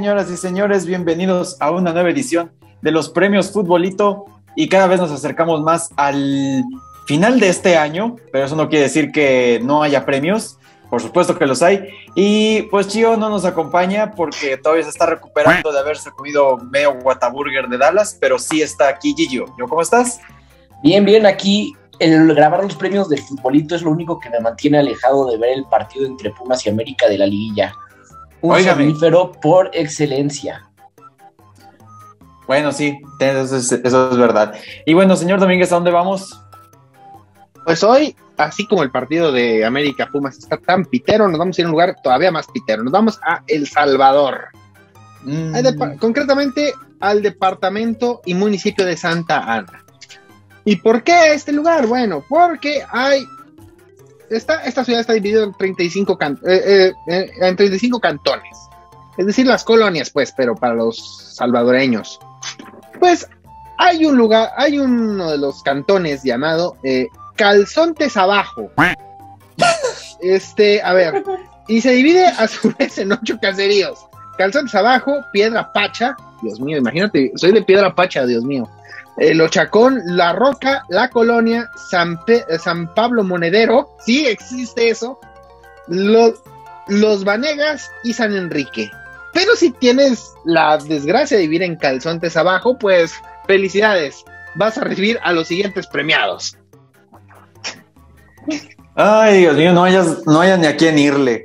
Señoras y señores, bienvenidos a una nueva edición de los premios Futbolito y cada vez nos acercamos más al final de este año, pero eso no quiere decir que no haya premios, por supuesto que los hay. Y pues Chio no nos acompaña porque todavía se está recuperando de haberse comido medio Whataburger de Dallas, pero sí está aquí Gillo. ¿Cómo estás? Bien, bien, aquí el grabar los premios del futbolito es lo único que me mantiene alejado de ver el partido entre Pumas y América de la liguilla. Un somnífero por excelencia. Bueno, sí, eso es, eso es verdad. Y bueno, señor Domínguez, ¿a dónde vamos? Pues hoy, así como el partido de América Pumas está tan pitero, nos vamos a ir a un lugar todavía más pitero. Nos vamos a El Salvador. Mm. Concretamente al departamento y municipio de Santa Ana. ¿Y por qué este lugar? Bueno, porque hay. Esta, ciudad está dividida en 35, eh, eh, eh, 35 cantones. Es decir, las colonias, pues, pero para los salvadoreños. Pues hay un lugar, hay uno de los cantones llamado Calzontes Abajo. Este, a ver, y se divide a su vez en ocho caseríos. Calzontes Abajo, Piedra Pacha, Dios mío, imagínate, soy de Piedra Pacha, Dios mío. El Ochacón, La Roca, La Colonia, San, San Pablo Monedero, sí existe eso, los, los Vanegas y San Enrique. Pero si tienes la desgracia de vivir en Calzontes Abajo, pues felicidades, vas a recibir a los siguientes premiados. Ay, Dios mío, no hayas, no ni a quién irle.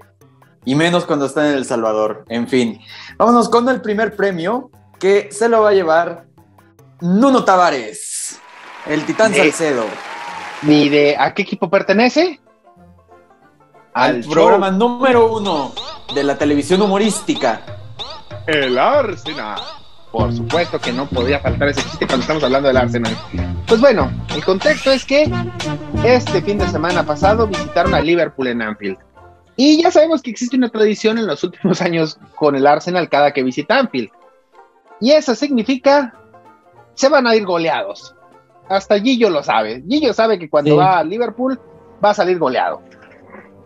Y menos cuando está en El Salvador. En fin, vámonos con el primer premio que se lo va a llevar Nuno Tavares, el Titán Salcedo. ¿Ni de a qué equipo pertenece? Al, programa número uno de la televisión humorística. El Arsenal. Por supuesto que no podía faltar ese chiste cuando estamos hablando del Arsenal. Pues bueno, el contexto es que este fin de semana pasado visitaron a Liverpool en Anfield. Y ya sabemos que existe una tradición en los últimos años con el Arsenal cada que visita Anfield. Y eso significa se van a ir goleados. Hasta Gillo lo sabe. Gillo sabe que cuando va a Liverpool va a salir goleado.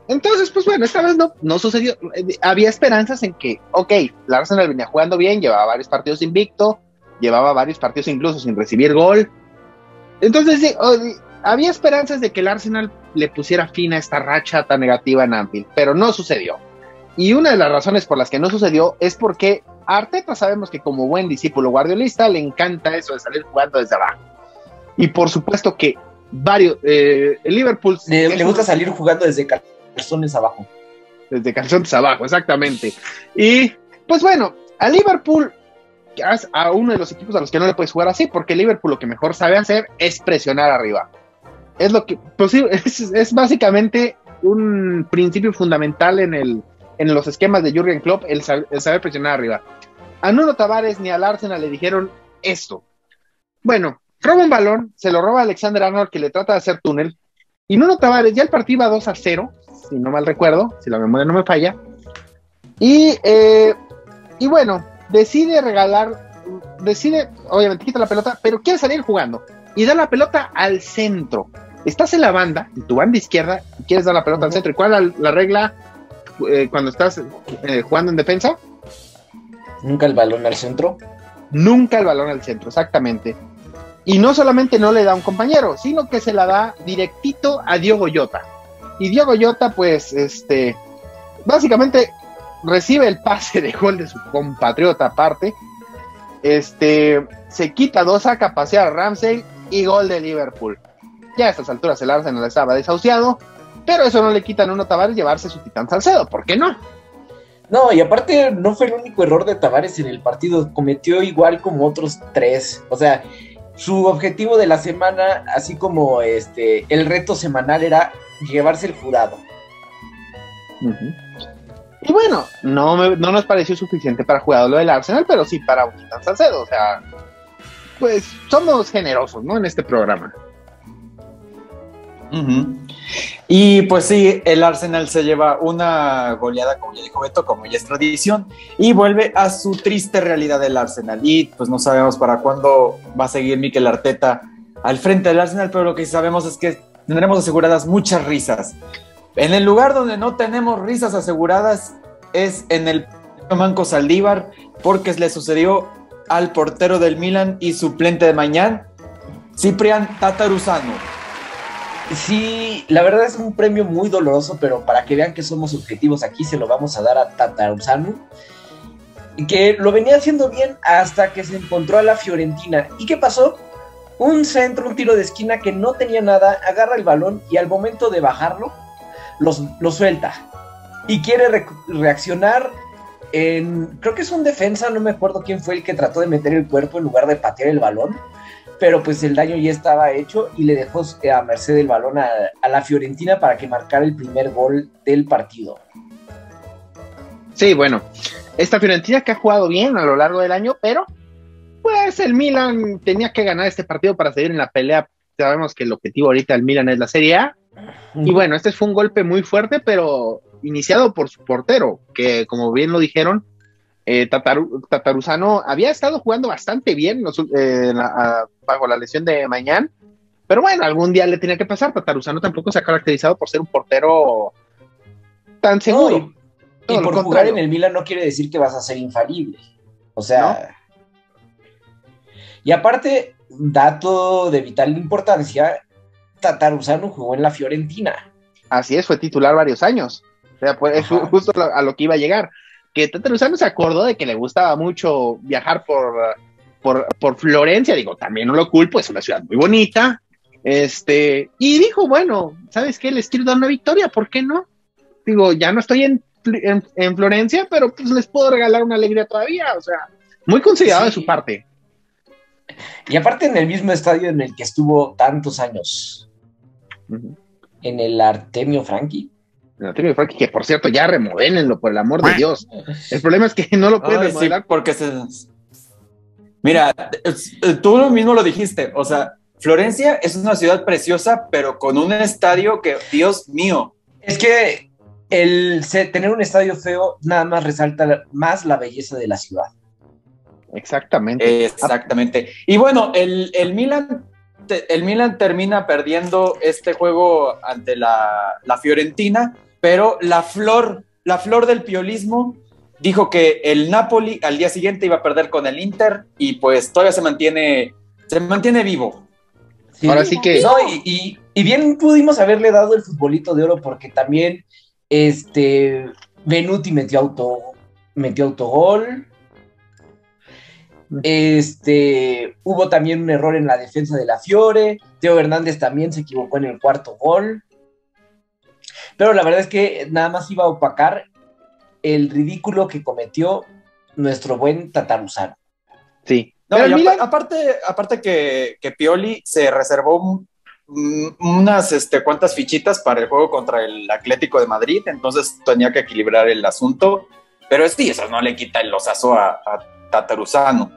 Entonces, pues bueno, esta vez no, no sucedió. Había esperanzas en que, ok, el Arsenal venía jugando bien, llevaba varios partidos invicto, llevaba varios partidos incluso sin recibir gol. Entonces, había esperanzas de que el Arsenal le pusiera fin a esta racha tan negativa en Anfield, pero no sucedió. Y una de las razones por las que no sucedió es porque Arteta sabemos que como buen discípulo guardiolista le encanta eso de salir jugando desde abajo. Y por supuesto que varios, eh, el Liverpool... Le, gusta salir jugando desde calzones abajo. Desde calzones abajo, exactamente. Y pues bueno, a Liverpool, a uno de los equipos a los que no le puedes jugar así, porque Liverpool lo que mejor sabe hacer es presionar arriba. Es lo que pues, es, es básicamente un principio fundamental en el, en los esquemas de Jurgen Klopp el, saber presionar arriba. A Nuno Tavares ni al Arsenal le dijeron esto. Bueno, roba un balón, se lo roba Alexander Arnold que le trata de hacer túnel. Y Nuno Tavares ya el partido iba 2 a 0, si no mal recuerdo, si la memoria no me falla. Y, eh, y bueno, decide regalar, decide, obviamente quita la pelota, pero quiere salir jugando. Y da la pelota al centro. Estás en la banda, en tu banda izquierda, y quieres dar la pelota al centro. ¿Y cuál es la regla eh, cuando estás eh, jugando en defensa? Nunca el balón al centro. Nunca el balón al centro, exactamente. Y no solamente no le da a un compañero, sino que se la da directito a Diogo Jota. Y Diogo Jota, pues, este, básicamente recibe el pase de gol de su compatriota aparte. Este, se quita dos, saca pasear a Ramsey y gol de Liverpool. Ya a estas alturas el Arsenal estaba desahuciado pero eso no le quita a Nuno Tavares llevarse su titán Salcedo, ¿por qué no? No, y aparte no fue el único error de Tavares en el partido, cometió igual como otros tres. O sea, su objetivo de la semana, así como este el reto semanal era llevarse el jurado. Y bueno, no, no nos pareció suficiente para jugar lo del Arsenal, pero sí para un Titán Salcedo. O sea, pues somos generosos, ¿no? En este programa. Y pues sí, el Arsenal se lleva una goleada, como ya dijo Beto, como ya es tradición, y vuelve a su triste realidad del Arsenal. Y pues no sabemos para cuándo va a seguir Mikel Arteta al frente del Arsenal, pero lo que sabemos es que tendremos aseguradas muchas risas. En el lugar donde no tenemos risas aseguradas es en el Manco Saldívar porque le sucedió al portero del Milan y suplente de mañana, Ciprian Tataruzano. Sí, la verdad es un premio muy doloroso, pero para que vean que somos objetivos aquí, se lo vamos a dar a Tataruzano, que lo venía haciendo bien hasta que se encontró a la Fiorentina. ¿Y qué pasó? Un centro, un tiro de esquina que no tenía nada, agarra el balón y al momento de bajarlo, lo suelta. Y quiere reaccionar en, creo que es un defensa, no me acuerdo quién fue el que trató de meter el cuerpo en lugar de patear el balón, pero pues el daño ya estaba hecho y le dejó eh, a merced el balón a, la Fiorentina para que marcara el primer gol del partido. Sí, bueno, esta Fiorentina que ha jugado bien a lo largo del año, pero pues el Milan tenía que ganar este partido para seguir en la pelea. Sabemos que el objetivo ahorita del Milan es la Serie A. Y bueno, este fue un golpe muy fuerte, pero iniciado por su portero, que como bien lo dijeron, eh, Tataruzano había estado jugando bastante bien eh, bajo la lesión de mañana, pero bueno, algún día le tenía que pasar. Tataruzano tampoco se ha caracterizado por ser un portero tan seguro. y, por jugar en el Milan no quiere decir que vas a ser infalible. O sea. Y aparte, dato de vital importancia, Tataruzano jugó en la Fiorentina. Así es, fue titular varios años. O sea, pues es justo a lo que iba a llegar. Que Tata se acordó de que le gustaba mucho viajar por, por, Florencia. Digo, también no lo culpo, es una ciudad muy bonita. Este, y dijo, bueno, ¿sabes qué? Les quiero dar una victoria, ¿por qué no? Digo, ya no estoy en, en, Florencia, pero pues les puedo regalar una alegría todavía. O sea, muy considerado de su parte. Y aparte en el mismo estadio en el que estuvo tantos años. En el Artemio Franchi que por cierto, ya remodélenlo, por el amor de Dios. El problema es que no lo pueden remodelar. porque se. Mira, tú lo mismo lo dijiste, o sea, Florencia es una ciudad preciosa, pero con un estadio que, Dios mío. Es que el tener un estadio feo nada más resalta más la belleza de la ciudad. Exactamente. Exactamente. Y bueno, el, el Milan el Milan termina perdiendo este juego ante la, la, Fiorentina, pero la flor, la flor del piolismo dijo que el Napoli al día siguiente iba a perder con el Inter y pues todavía se mantiene, se mantiene vivo. Ahora sí que... y, bien pudimos haberle dado el futbolito de oro porque también este Benuti metió auto metió autogol. Este, hubo también un error en la defensa de la Fiore. Teo Hernández también se equivocó en el cuarto gol. Pero la verdad es que nada más iba a opacar el ridículo que cometió nuestro buen Tataruzano. Sí. aparte, aparte que, Pioli se reservó unas este, cuantas fichitas para el juego contra el Atlético de Madrid, entonces tenía que equilibrar el asunto. Pero sí, eso no le quita el osazo a, a Tataruzano.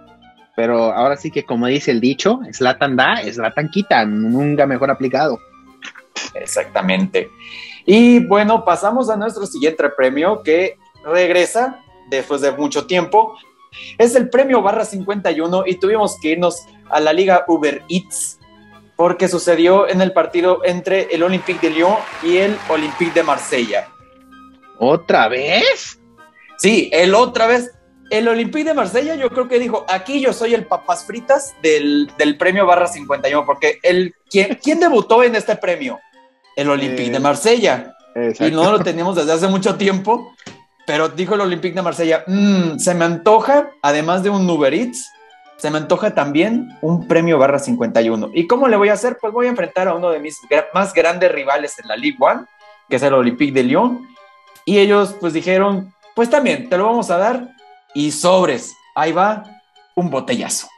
Pero ahora sí que como dice el dicho, Slatan da, Slatan quita, nunca mejor aplicado. Exactamente. Y bueno, pasamos a nuestro siguiente premio que regresa después de mucho tiempo. Es el premio barra 51 y tuvimos que irnos a la liga Uber Eats porque sucedió en el partido entre el Olympique de Lyon y el Olympique de Marsella. ¿Otra vez? Sí, el otra vez. El Olympique de Marsella yo creo que dijo, aquí yo soy el papas fritas del, premio barra 51, porque el, ¿quién, ¿quién debutó en este premio? El Olympique de eh, Marsella. Y no lo teníamos desde hace mucho tiempo, pero dijo el Olympique de Marsella, mm, se me antoja, además de un Uber Eats, se me antoja también un premio barra 51. ¿Y cómo le voy a hacer? Pues voy a enfrentar a uno de mis más grandes rivales en la Ligue One, que es el Olympique de Lyon. Y ellos pues dijeron, pues también, te lo vamos a dar y sobres, ahí va un botellazo.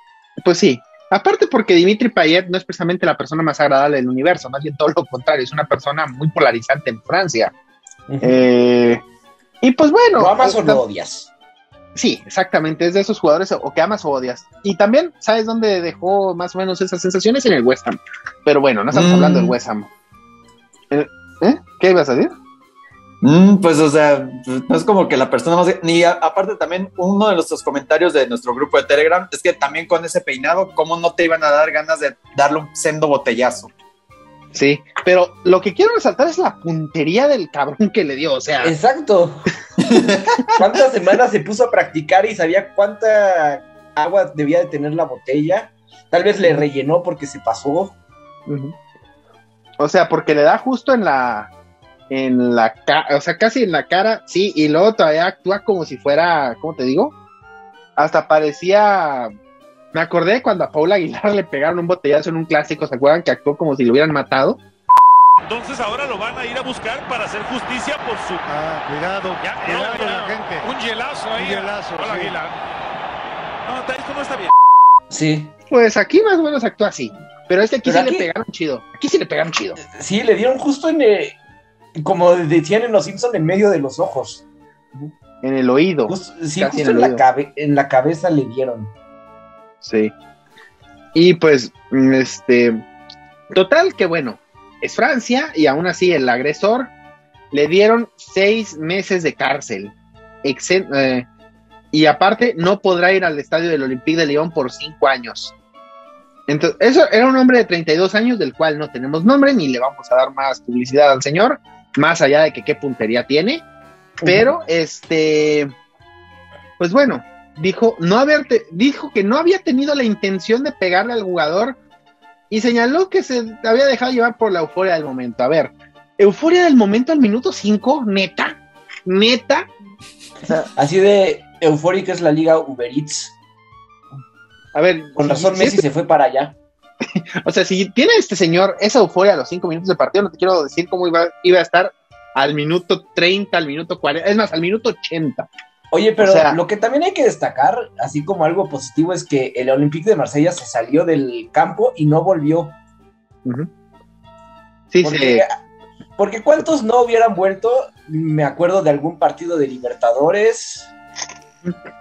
Pues sí, Aparte porque Dimitri Payet no es precisamente la persona más agradable del universo, más bien todo lo contrario, es una persona muy polarizante en Francia. Eh, y pues bueno. ¿Lo amas o lo odias? Sí, exactamente, es de esos jugadores o que amas o odias. Y también, ¿sabes dónde dejó más o menos esas sensaciones? En el West Ham. Pero bueno, no estamos hablando del mm. West Ham. ¿Eh? ¿Eh? ¿Qué ibas a decir? Mm, pues, o sea, no es como que la persona más. Ni aparte, también uno de nuestros comentarios de nuestro grupo de Telegram es que también con ese peinado, ¿cómo no te iban a dar ganas de darle un sendo botellazo? Sí, pero lo que quiero resaltar es la puntería del cabrón que le dio, o sea. Exacto. ¿Cuántas semanas se puso a practicar y sabía cuánta agua debía de tener la botella? Tal vez le rellenó porque se pasó. O sea, porque le da justo en la, en la cara, o sea, casi en la cara, sí, y luego todavía actúa como si fuera, ¿cómo te digo? Hasta parecía, me acordé cuando a Paula Aguilar le pegaron un botellazo en un clásico, ¿se acuerdan que actuó como si lo hubieran matado? Entonces ahora lo van a ir a buscar para hacer justicia por su... Ah, cuidado, Ya, no, cuidado la gente. Un hielazo ahí. Un hielazo, Hola, sí. Aguilar. No, esto no está bien. Sí. Pues aquí más o menos actúa así, pero es que aquí Pero sí aquí- le pegaron chido, aquí sí le pegaron chido. Sí, le dieron justo en. eh, como decían en Los Simpson, en medio de los ojos. En el oído. Sí, justo en la cabe- en la cabeza le dieron. Sí. Y pues, mm, este, total que bueno, es Francia y aún así el agresor le dieron seis meses de cárcel. Exen- eh, y aparte no podrá ir al estadio del Olympique de Lyon por cinco años. Entonces, eso era un hombre de 32 años del cual no tenemos nombre ni le vamos a dar más publicidad al señor, más allá de que qué puntería tiene. Pero, este, pues bueno, dijo, no haberte, dijo que no había tenido la intención de pegarle al jugador y señaló que se había dejado llevar por la euforia del momento. A ver, euforia del momento al minuto 5, neta, neta. Así de eufórica es la liga Uber Eats. A ver, Con razón si Messi este- se fue para allá. o sea, si tiene este señor esa euforia a los 5 minutos de partido, no te quiero decir cómo iba, iba a estar al minuto 30, al minuto 40, es más, al minuto 80. Oye, pero O sea- lo que también hay que destacar, así como algo positivo, es que el Olympique de Marsella se salió del campo y no volvió. Sí, Porque, porque ¿cuántos no hubieran vuelto? Me acuerdo de algún partido de Libertadores,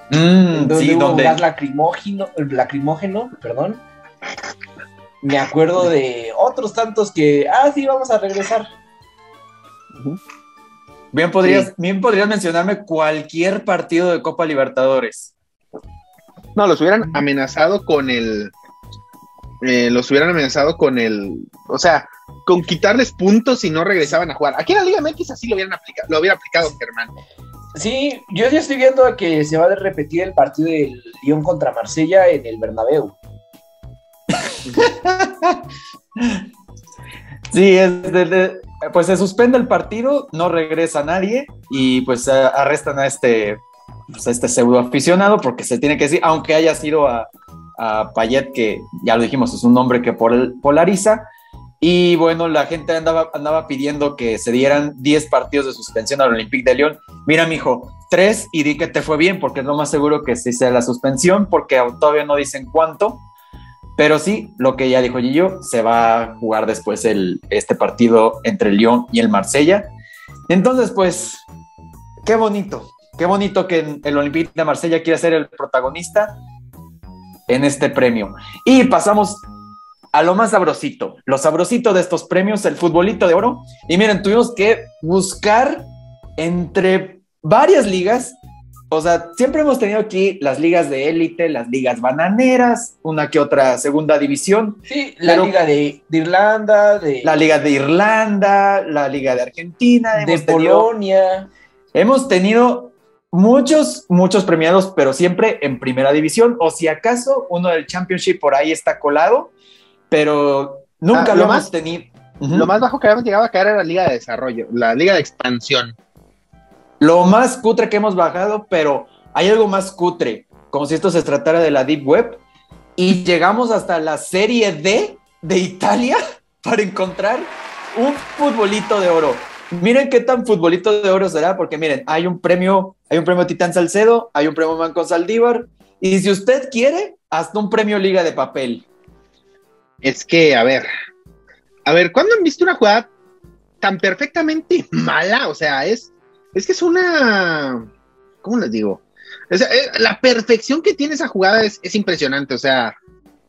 Mm, donde sí, hubo donde gas lacrimógeno, lacrimógeno, perdón. Me acuerdo de otros tantos que, ah, sí, vamos a regresar. bien podrías, bien podrías mencionarme cualquier partido de Copa Libertadores. No, los hubieran amenazado con el. eh, los hubieran amenazado con el. O sea, con quitarles puntos si no regresaban a jugar. Aquí en la Liga MX así lo hubieran aplicado, lo hubiera aplicado Germán. Sí, yo ya estoy viendo que se va a repetir el partido del Lyon contra Marsella en el Bernabéu. Sí, es de- pues se suspende el partido, no regresa nadie y pues a- arrestan a este, pues, a este pseudo aficionado porque se tiene que decir, aunque haya sido a, a Payet, que ya lo dijimos, es un nombre que pol- polariza. Y bueno, la gente andaba, andaba pidiendo que se dieran 10 partidos de suspensión al Olympique de Lyon. Mira, mijo, tres y di que te fue bien, porque es lo más seguro que sí sea la suspensión, porque todavía no dicen cuánto. Pero sí, lo que ya dijo Gillo, se va a jugar después el, este partido entre el Lyon y el Marsella. Entonces, pues, qué bonito, qué bonito que el Olympique de Marsella quiera ser el protagonista en este premio. Y pasamos a lo más sabrosito, lo sabrosito de estos premios, el futbolito de oro. Y miren, tuvimos que buscar entre varias ligas. O sea, siempre hemos tenido aquí las ligas de élite, las ligas bananeras, una que otra segunda división, Sí, la Liga de, de Irlanda, de, la liga de Irlanda, la liga de Argentina, de hemos tenido, Polonia. hemos tenido muchos, muchos premiados, pero siempre en primera división, o si acaso uno del Championship por ahí está colado, pero nunca Ah, lo, lo hemos más- tenido. Lo más bajo que habíamos llegado a caer era la Liga de Desarrollo, la Liga de Expansión. Lo más cutre que hemos bajado, pero hay algo más cutre, como si esto se tratara de la Deep Web, y llegamos hasta la Serie D de Italia para encontrar un futbolito de oro. Miren qué tan futbolito de oro será, porque miren, hay un premio, hay un premio Titán Salcedo, hay un premio Manco Saldívar, y si usted quiere, hasta un premio Liga de Papel. Es que, a ver, a ver, ¿cuándo han visto una jugada tan perfectamente mala? O sea, es, es que es una, ¿cómo les digo? O sea, eh, la perfección que tiene esa jugada es, es impresionante, o sea,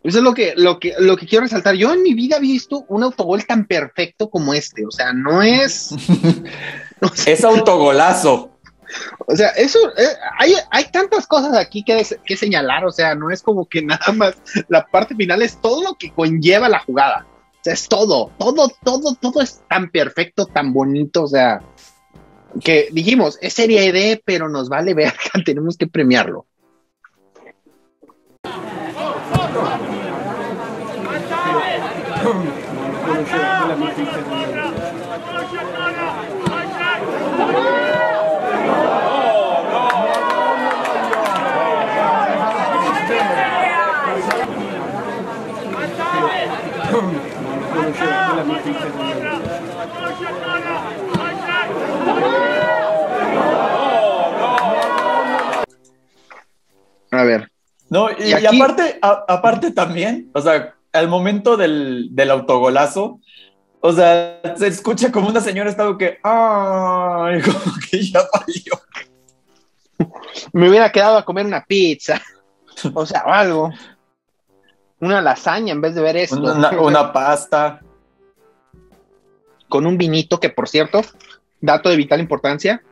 eso es lo que, lo, que, lo que quiero resaltar. Yo en mi vida he visto un autogol tan perfecto como este, o sea, no es... Es autogolazo. o sea, eso, eh, hay, hay tantas cosas aquí que, que señalar, o sea, no es como que nada más la parte final es todo lo que conlleva la jugada. O sea, es todo, todo, todo, todo es tan perfecto, tan bonito, o sea, que dijimos, es serie D, pero nos vale ver, tenemos que premiarlo. Y, aparte, aparte también, o sea, al momento del, autogolazo, o sea, se escucha como una señora estaba que, ay, como que ya valió. Me hubiera quedado a comer una pizza, o sea, algo. Una lasaña en vez de ver esto. Una, pasta. Con un vinito que, por cierto, dato de vital importancia.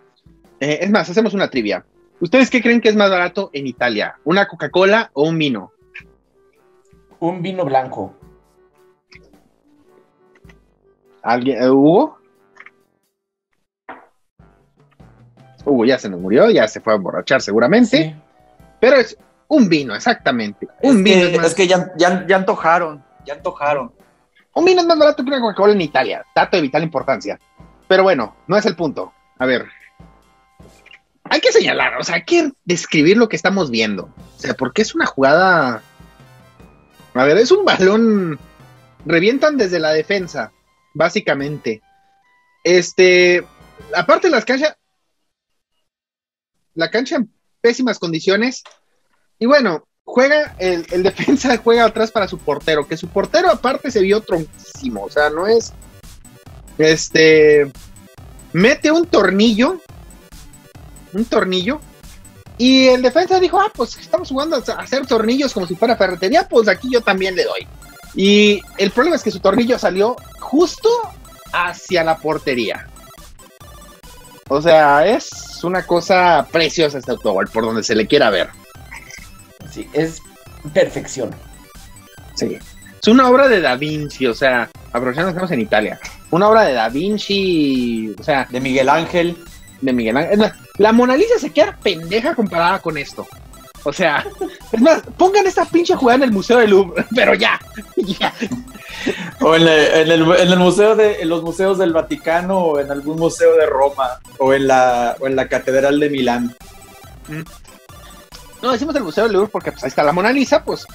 Eh, es más, hacemos una trivia. ¿Ustedes qué creen que es más barato en Italia? ¿Una Coca-Cola o un vino? Un vino blanco. ¿Alguien? Eh, ¿Hugo? Hugo ya se nos murió, ya se fue a emborrachar seguramente. Pero es un vino, exactamente. Un es vino. Que, es, que ya, ya, antojaron, ya antojaron. Un vino es más barato que una Coca-Cola en Italia. Dato de vital importancia. Pero bueno, no es el punto. A ver, hay que señalar, o sea, hay que describir lo que estamos viendo. O sea, porque es una jugada. A ver, es un balón. Revientan desde la defensa, básicamente. Este. Aparte las canchas. La cancha en pésimas condiciones. Y bueno, juega, el, el, defensa juega atrás para su portero, que su portero aparte se vio tronquísimo, o sea, no es, este, mete un tornillo un tornillo. Y el defensa dijo, ah, pues estamos jugando a hacer tornillos como si fuera ferretería, pues aquí yo también le doy. Y el problema es que su tornillo salió justo hacia la portería. O sea, es una cosa preciosa este autogol, por donde se le quiera ver. Sí, es perfección. Sí. Es una obra de Da Vinci, o sea, aprovechando que estamos en Italia. Una obra de Da Vinci, o sea. De Miguel Ángel de Miguel Ángel. La Mona Lisa se queda pendeja comparada con esto. O sea, es más, pongan esta pinche jugada en el Museo del Louvre, pero ya, ya. O en, el, museo de en los museos del Vaticano o en algún museo de Roma o en la o en la Catedral de Milán. Mm. No, decimos el Museo del Louvre porque pues, ahí está la Mona Lisa, pues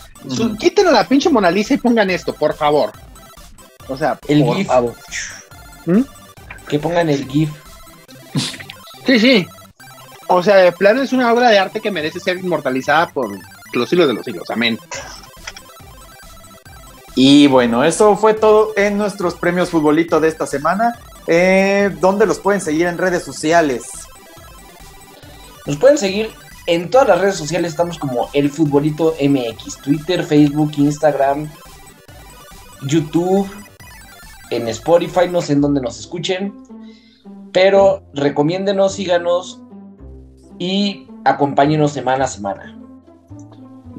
quiten a la pinche Mona Lisa y pongan esto, por favor. O sea, el por GIF. Favor. ¿Mm? Que pongan el GIF. Sí, sí. O sea, de plano es una obra de arte que merece ser inmortalizada por los siglos de los siglos. Amén. Y bueno, eso fue todo en nuestros premios futbolito de esta semana. Eh, ¿Dónde los pueden seguir en redes sociales? Nos pueden seguir en todas las redes sociales. Estamos como el futbolito MX. Twitter, Facebook, Instagram, YouTube, en Spotify. No sé en dónde nos escuchen. Pero recomiéndenos, síganos y acompáñenos semana a semana.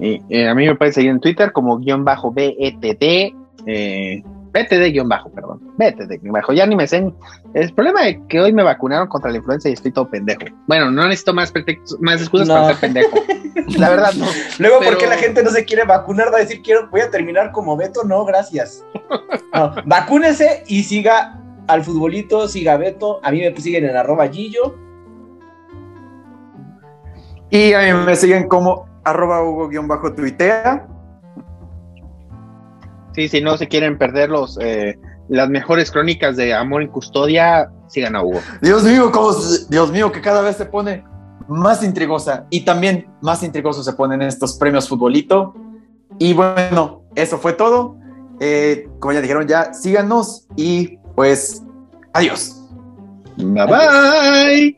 Eh, a mí me pueden seguir en Twitter como guion bajo BETD, eh, BTD guion bajo, perdón, BTD guion bajo, ya ni me sé. El problema es que hoy me vacunaron contra la influenza y estoy todo pendejo. Bueno, no necesito más, más excusas para ser pendejo. la verdad no. Luego, ¿por qué la gente no se quiere vacunar? Va a decir, quiero, voy a terminar como Beto. No, gracias. vacúnese y siga al futbolito, siga Beto, a mí me siguen en arroba Gillo. Y a mí me siguen como arroba Hugo-tuitea. Sí, si no se quieren perder los, eh, las mejores crónicas de Amor en Custodia, sigan a Hugo. Dios mío, cómo, Dios mío, que cada vez se pone más intrigosa y también más intrigoso se ponen estos premios futbolito. Y bueno, eso fue todo. Eh, como ya dijeron, ya síganos y pues, adiós. Bye bye.